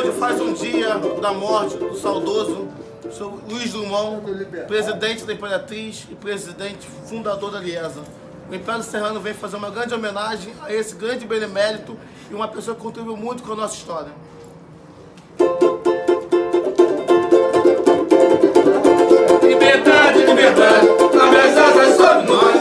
hoje faz um dia da morte do saudoso Luiz Dumont, presidente da Imperatriz e presidente fundador da Liesa. O Império Serrano vem fazer uma grande homenagem a esse grande benemérito e uma pessoa que contribuiu muito com a nossa história. Liberdade, liberdade, abre as asas sobre nós.